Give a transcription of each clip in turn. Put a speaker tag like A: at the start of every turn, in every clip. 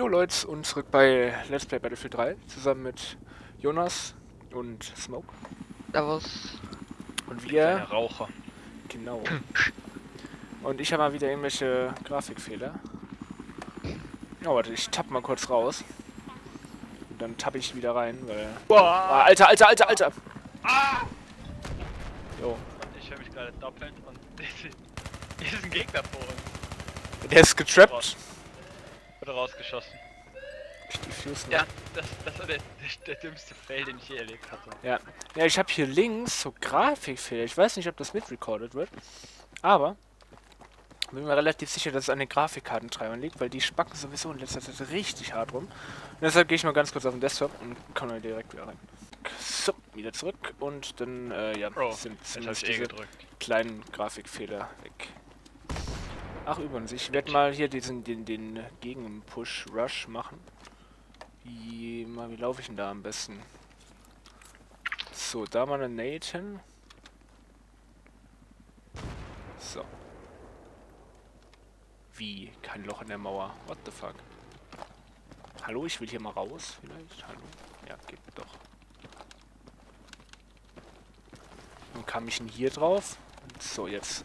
A: Jo Leute, und zurück bei Let's Play Battlefield 3, zusammen mit Jonas und Smoke.
B: Servus.
A: Und wir,
C: Raucher.
A: genau. Und ich habe mal wieder irgendwelche Grafikfehler. Ja, warte, ich tapp mal kurz raus. Und dann tapp ich wieder rein, weil... Ah, Alter, Alter, Alter, Alter!
C: Ah!
A: Jo,
C: Ich höre mich gerade doppeln und hier ist ein Gegner vor uns.
A: der ist getrappt.
C: Wurde rausgeschossen.
A: Diffuse noch.
C: Ja, das, das war der, der, der dümmste Fail, den ich je erlebt hatte.
A: Ja, ja ich habe hier links so Grafikfehler. Ich weiß nicht, ob das mitrecorded wird. Aber bin mir relativ sicher, dass es an den Grafikkartentreibern liegt, weil die spacken sowieso in letzter Zeit richtig hart rum. Und deshalb gehe ich mal ganz kurz auf den Desktop und komme dann direkt wieder rein. So, wieder zurück und dann, äh, ja,
C: Oh,
A: sind, sind
C: ich eh
A: diese
C: gedrückt.
A: kleinen Grafikfehler weg. Ach, übrigens, ich werde mal hier diesen, den, den Gegen-Push-Rush machen. Wie, mal, wie laufe ich denn da am besten? So, da mal eine Nate hin. So. Wie? Kein Loch in der Mauer. What the fuck? Hallo, ich will hier mal raus, vielleicht? Hallo? Ja, geht doch. Und kam ich denn hier drauf? So, jetzt.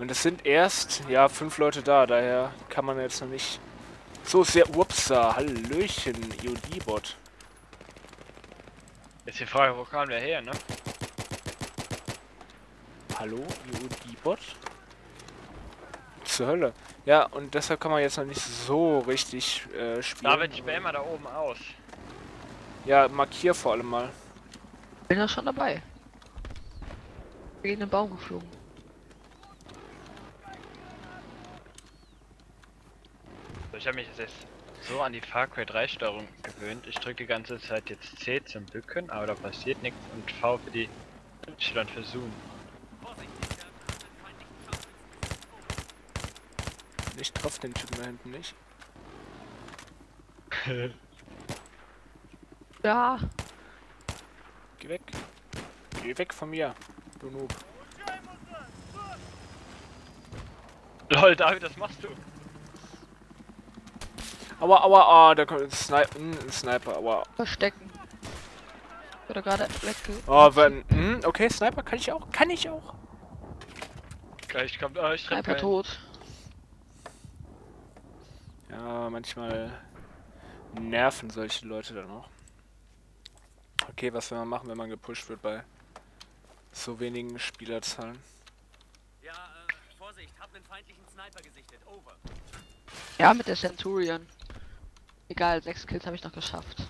A: Und es sind erst, ja, fünf Leute da, daher kann man jetzt noch nicht so sehr... Upsa, Hallöchen, IOD-Bot.
C: Jetzt die Frage, wo kam der her, ne?
A: Hallo, IOD-Bot? Zur Hölle. Ja, und deshalb kann man jetzt noch nicht so richtig äh, spielen.
C: David, späh mal da oben aus.
A: Ja, markier vor allem mal.
B: Bin ja schon dabei. Bin in den Baum geflogen.
C: Ich habe mich jetzt so an die Far Cry 3 Steuerung gewöhnt. Ich drücke die ganze Zeit jetzt C zum Bücken, aber da passiert nichts und V für die Y für Zoom.
A: Ich treffe den Typen da hinten nicht.
B: Ja,
A: Geh weg. Geh weg von mir, du Noob.
C: Lol, David, was machst du?
A: Aua, aua, aua, da kommt ein, Sniper, ein Sniper, aua.
B: verstecken. Oder gerade wegge...
A: Oh, wenn, hm, okay, Sniper kann ich auch, kann ich auch.
C: Gleich kommt, oh, ich treffe
B: Sniper
C: keinen.
B: tot.
A: Ja, manchmal nerven solche Leute dann auch. Okay, was will man machen, wenn man gepusht wird bei so wenigen Spielerzahlen?
D: Ja, äh, Vorsicht, hab einen feindlichen Sniper gesichtet. Over.
B: Ja, mit der Centurion. Egal, sechs Kills habe ich noch geschafft.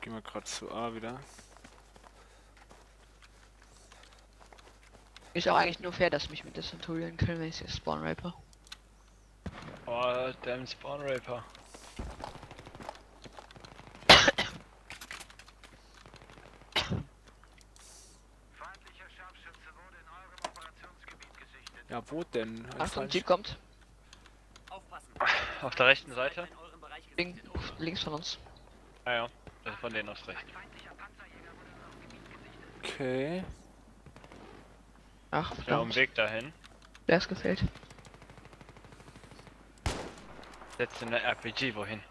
A: Gehen wir gerade zu A wieder.
B: Ist auch eigentlich nur fair, dass mich mit der Centurion killen, wenn ich hier Spawn Raper.
C: Oh, damn Spawn Raper.
A: Ja, wo denn? Ein
B: Achtung, Jeep kommt.
C: Auf der rechten Seite?
B: Link, links von uns.
C: Ah ja, also von denen aus rechts.
A: Okay.
B: Ach,
C: Ja, um
B: verdammt.
C: Weg dahin.
B: Der ist gefällt.
C: Setzt in der RPG wohin?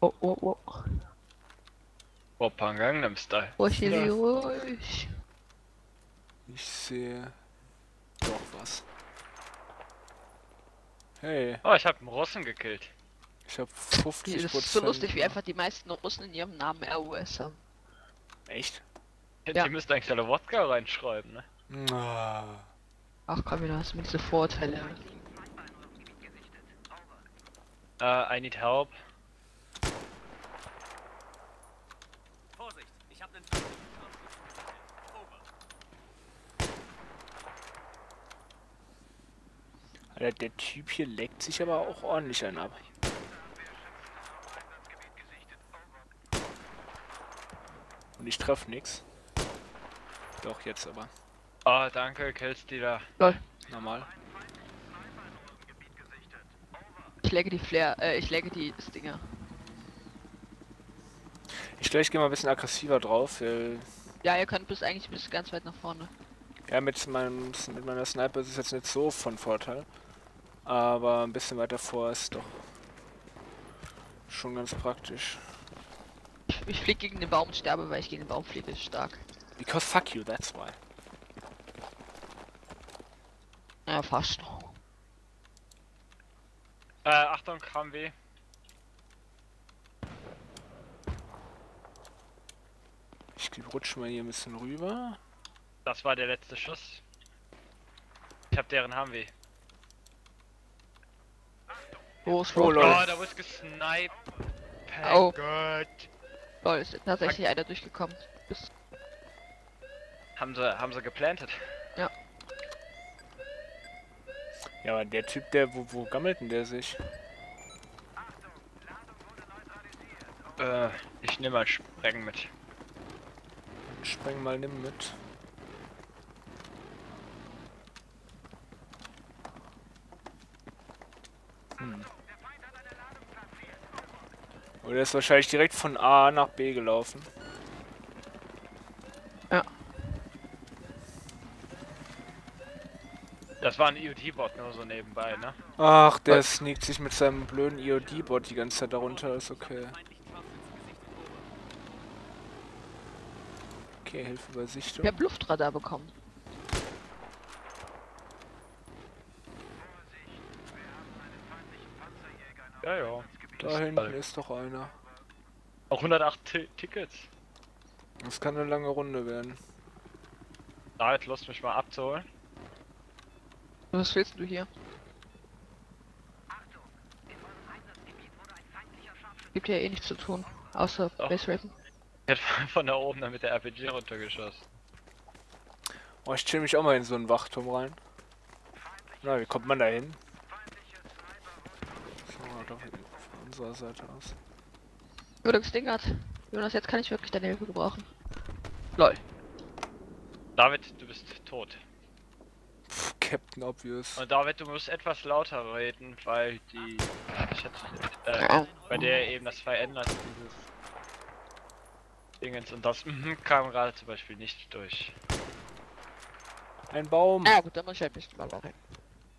B: Oh, oh, oh.
C: Oppa Gangnam Style.
B: Ruhig, ruhig.
A: Ich sehe doch was. Hey,
C: Oh, ich hab einen Russen gekillt.
A: ich habe 50
B: Das ist so lustig, wie einfach die meisten Russen in ihrem Namen RUS haben.
A: Echt?
B: Ja.
C: Die müssten eigentlich alle Wodka reinschreiben, ne?
A: Ah.
B: Ach komm, wieder hast du mir diese Vorurteile.
C: Äh, I need help.
D: Vorsicht, ich hab einen feindlichen Scharfschützen. Over.
A: Alter, der Typ hier leckt sich aber auch ordentlich einen ab. Und ich treffe nix. Doch, jetzt aber.
C: Oh, danke, Killstealer.
B: Lol.
A: Normal.
B: Ich lege die Flair, äh, ich lege die Stinger.
A: Ich glaube, ich gehe mal ein bisschen aggressiver drauf, weil
B: Ja, ihr könnt bis eigentlich bis ganz weit nach vorne.
A: Ja, mit, meinem, mit meiner Sniper ist es jetzt nicht so von Vorteil. Aber ein bisschen weiter vor ist doch schon ganz praktisch.
B: Ich, fliege gegen den Baum und sterbe, weil ich gegen den Baum fliege. Ist stark.
A: Because fuck you, that's why.
B: Ja, fast.
C: Äh, Achtung, KMW.
A: Ich rutsche mal hier ein bisschen rüber.
C: Das war der letzte Schuss. Ich hab deren HMW.
B: Wo ist
A: Oh, lol.
C: Oh, da wurde gesniped.
B: Oh.
C: Gott.
B: Lol, ist tatsächlich einer durchgekommen. Bis
C: Haben sie, haben sie geplantet.
A: Ja, aber der Typ, der, wo, wo gammelt denn der sich?
C: Äh, ich nehme mal Sprengen mit.
A: Spreng mal, nimm mit. Oh, ist wahrscheinlich direkt von A nach B gelaufen.
C: Das war ein IoT-Bot nur so nebenbei, ne?
A: Ach, der
B: Was?
A: sneakt sich mit seinem blöden EOD-Bot die ganze Zeit darunter, ist okay. Okay, Hilfe bei Sichtung.
B: ich hab Luftradar bekommen.
C: Ja, ja.
A: Da hinten ist doch einer.
C: Auch 108 Ti- Tickets.
A: Das kann eine lange Runde werden.
C: David, Lust mich mal abzuholen.
B: Was willst du hier? Gibt ja eh nichts zu tun, außer
C: Doch.
B: Base Rapen.
C: Ich hätte von da oben dann mit der RPG runtergeschossen.
A: Oh, ich chill mich auch mal in so einen Wachturm rein. Na, wie kommt man da hin? So, doch von unserer Seite aus.
B: Übrigens Ding hat. Jonas, jetzt kann ich wirklich deine Hilfe gebrauchen. Lol.
C: David, du bist tot.
A: Pff, Captain Obvious.
C: Und David, du musst etwas lauter reden, weil die. Ich hatte, äh,
B: Ja.
C: bei der eben das verändert, dieses Dingens und das mhm kam gerade zum Beispiel nicht durch.
A: Ein Baum.
B: Ja gut, dann muss ich halt ein bisschen mal reden.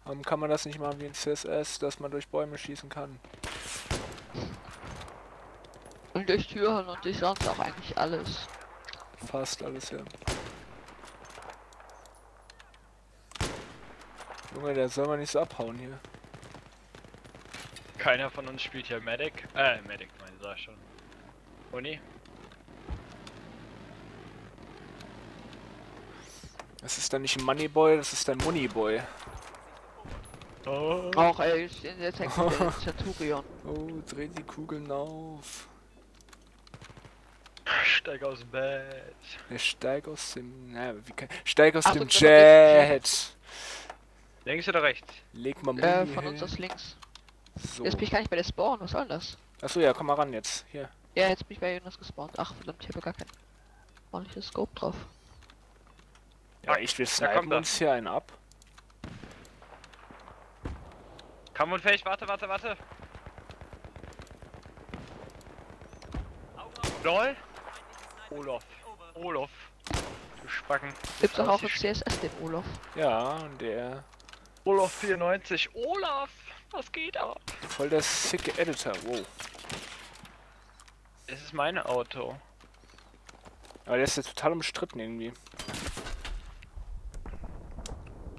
A: Warum kann man das nicht machen wie in CSS, dass man durch Bäume schießen kann?
B: Und durch Türen und durch sonst auch eigentlich alles.
A: Fast alles, ja. Junge, der soll mal nicht so abhauen hier.
C: Keiner von uns spielt hier Medic. Äh, Medic, meine ich sag schon. Uni?
A: Das ist dann nicht ein Moneyboy, das ist ein Moneyboy.
C: Oh.
B: Auch ey, ich stehe jetzt hängt der Centurion.
A: Oh, dreh die Kugeln auf.
C: Steig aus dem Bett.
A: Der steig aus dem. Na, wie kann. Steig aus
B: Ach,
A: dem Jet!
C: Links oder rechts?
A: Leg mal
B: Äh, von uns
A: hin.
B: aus links.
A: So.
B: Jetzt bin ich gar nicht bei der Spawn, was soll denn das?
A: Achso, ja, komm mal ran jetzt. Hier.
B: Ja, jetzt bin ich bei Jonas gespawnt. Ach verdammt, ich habe gar kein ordentliches Scope drauf.
A: Ja, ich will snipen uns hier einen ab.
C: Kampfunfähig, warte, warte, warte. LOL. Olaf. Olaf. Du Spacken.
B: Gibt's doch auch im CSS den Olaf.
A: Ja, und der.
C: Olaf 94. Olaf! Was geht ab?
A: Voll der sicke Editor. Wow.
C: Es ist mein Auto.
A: Aber der ist ja total umstritten irgendwie.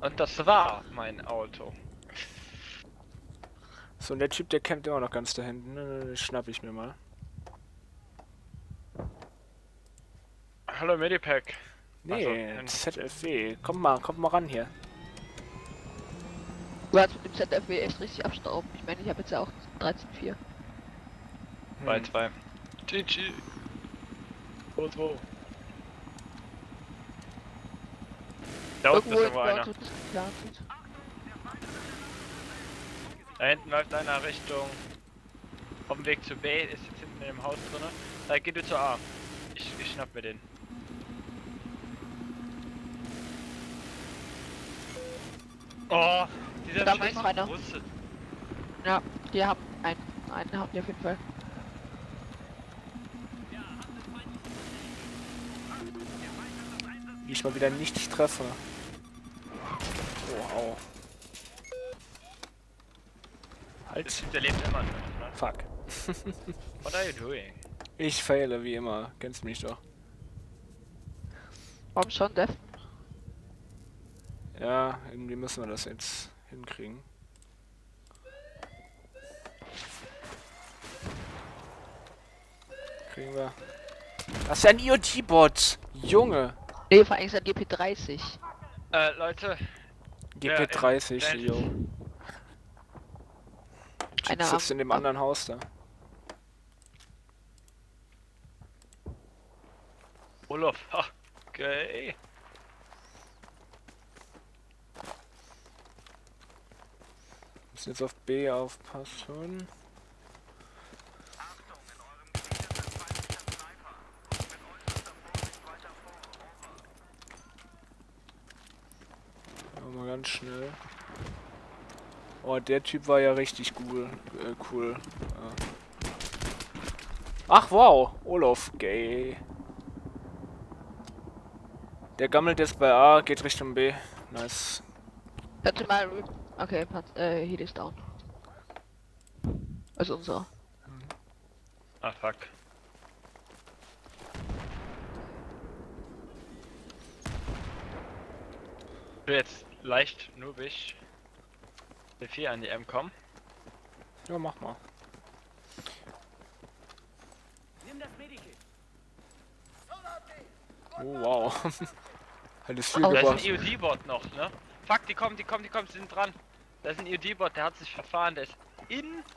C: Und das war mein Auto.
A: So, und der Typ, der campt immer noch ganz da hinten. Ne, Den schnapp ich mir mal.
C: Hallo Medipack.
A: Nee,
C: Also,
A: ZFW. Komm mal, komm mal ran hier.
B: Du hast mit dem ZFW echt richtig abstauben. Ich meine, ich habe jetzt ja auch 13.4.
C: Bei
A: Hm.
C: zwei. GG. Und wo? Da unten ist irgendwo einer.
B: Ist.
C: Da hinten läuft einer Richtung. Auf dem Weg zu B, ist jetzt hinten in dem Haus drin. Da geh du zu A. Ich, ich schnapp mir den. Oh, dieser
B: Da
C: scheiß
B: einer.
C: Russe.
B: Ja, die haben einen. Einen haben die auf jeden Fall.
A: Wie ich mal wieder nicht treffe. Oh, au. Halt.
C: Das der lebt immer noch, ne?
A: Fuck.
C: What are you doing?
A: Ich fehle wie immer. Kennst mich doch.
B: Warum schon, Dev?
A: Ja, irgendwie müssen wir das jetzt hinkriegen. Kriegen wir. Das ist ja ein IoT-Bot! Junge!
B: Nee, vor allem ist ein GP30.
C: Äh, Leute, Ja,
A: GP30,
C: in-
A: yo. Typ
B: Einer
A: sitzt in dem anderen Haus da.
C: Olaf. Ha, Okay.
A: Jetzt auf B aufpassen. Mal ganz schnell. Oh, der Typ war ja richtig cool. Äh, cool. Ja. Ach, wow. Olaf, gay. Der gammelt jetzt bei A, geht Richtung B. Nice.
B: Könnte mal. Okay, Pat äh, Heal ist down. Also unser.
C: Ah, fuck. Ich will jetzt leicht nubig B4 an die M kommen.
A: Ja, mach mal.
D: Nimm das Medikit.
A: Oh, wow. Hat es viel
B: Oh,
C: Da ist
A: gebracht.
C: ein EOD-Bot noch, ne? Fuck, die kommen, die kommen, die kommen, sie sind dran. Da ist ein EOD-Bot, der hat sich verfahren, der ist in.
D: Das.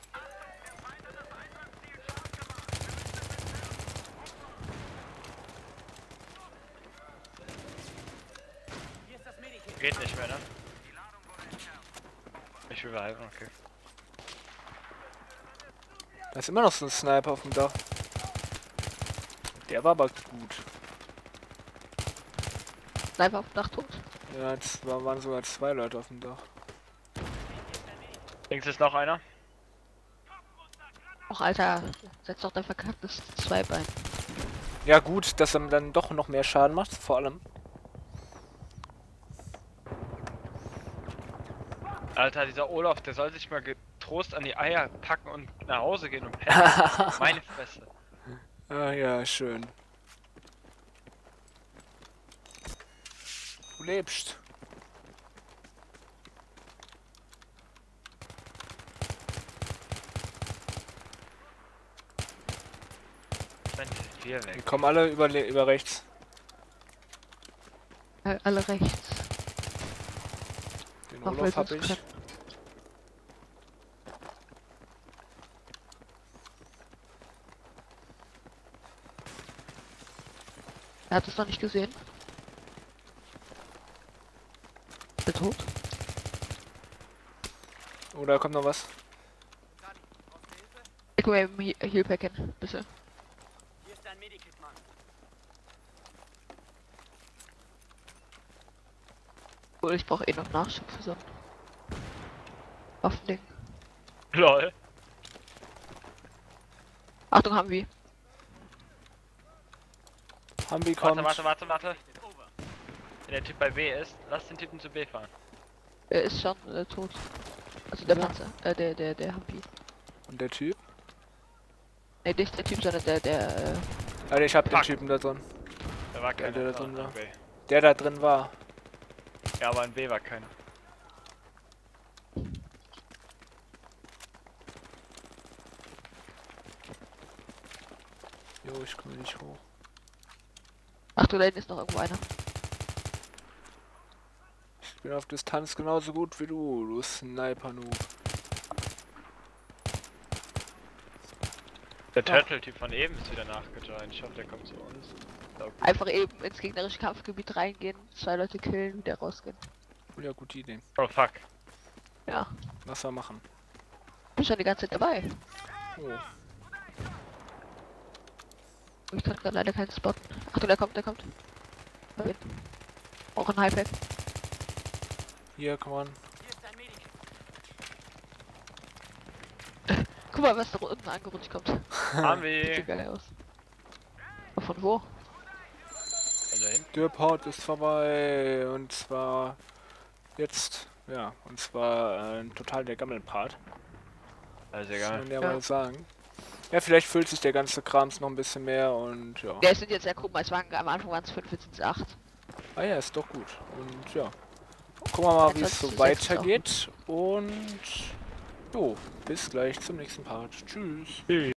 C: Geht nicht mehr, ne? Ich will behalten, okay.
A: Da ist immer noch so ein Sniper auf dem Dach. Der war aber gut.
B: Sniper auf dem Dach tot.
A: Ja, jetzt war- waren sogar zwei Leute auf dem Dach.
C: Links ist noch einer.
B: Och, Alter, setz doch dein verkacktes Zweibein.
A: Ja gut, dass er dann doch noch mehr Schaden macht, vor allem.
C: Alter, dieser Olaf, der soll sich mal getrost an die Eier packen und nach Hause gehen und pennen. Meine Fresse.
A: Ah ja, schön. Du lebst.
C: Mensch, vier
A: Die
C: weg.
A: kommen alle über, über rechts.
B: Äh, alle rechts.
A: Den
B: Noch
A: Olaf hab ich.
B: du's Er hat es noch nicht gesehen. Ist er tot?
A: Oh, da kommt noch was.
D: Sadi, brauchst du Hilfe?
B: Ich will ihm He- Healpacken, bitte.
D: Hier ist dein Medikit, Mann.
B: Obwohl, ich brauche eh noch Nachschub für so ein Waffending.
C: Lol.
B: Achtung, haben wir.
A: Hambi kommt.
C: Warte, warte, warte, warte. Wenn der Typ bei B ist, lass den Typen zu B fahren.
B: Er ist schon äh, tot. Also der
A: Ja.
B: Panzer. Äh, der, der, der Humvee.
A: Und der Typ?
B: Ne, nicht der Typ, sondern der, der, äh,
A: Alter, ich hab den
C: Fuck.
A: Typen da drin.
C: Da war keiner.
A: der da
C: Ah,
A: drin war.
C: okay.
A: Der da drin war.
C: Ja, aber in B war keiner.
A: Jo, ich komme nicht hoch.
B: Achtung, da hinten ist noch irgendwo einer.
A: Ich bin auf Distanz genauso gut wie du, du Sniper-Noob.
C: Der Turtle-Typ von eben ist wieder nachgejoint. Ich hoffe, der kommt zu uns. Ich.
B: Einfach eben ins gegnerische Kampfgebiet reingehen, zwei Leute killen, wieder rausgehen.
A: Ja, gute Idee.
C: Oh fuck.
B: Ja,
A: Was wir machen.
B: bin schon die ganze Zeit dabei.
A: Oh.
B: Ich kann gerade leider keinen spotten. Achtung, der kommt, der kommt. Auch ein Highpack.
A: Hier, komm on.
D: Hier ist dein Medikit.
B: Guck mal, was da unten angerutscht kommt.
C: Haben
B: Sieht
C: wir.
B: geil aus. Aber Von wo?
C: Da hinten.
A: Der Part ist vorbei. Und zwar jetzt, ja, und zwar äh, total der Gammel-Part.
C: Also egal.
A: man ja,
B: Ja.
A: mal sagen. Ja, vielleicht füllt sich der ganze Krams noch ein bisschen mehr und ja.
B: Ja, es sind jetzt ja, guck mal, es waren am Anfang waren es 5, jetzt sind es 8.
A: Ah ja, ist doch gut. Und ja. Gucken wir mal, wie es so weitergeht. Und jo, bis gleich zum nächsten Part. Tschüss.
C: Tschüss.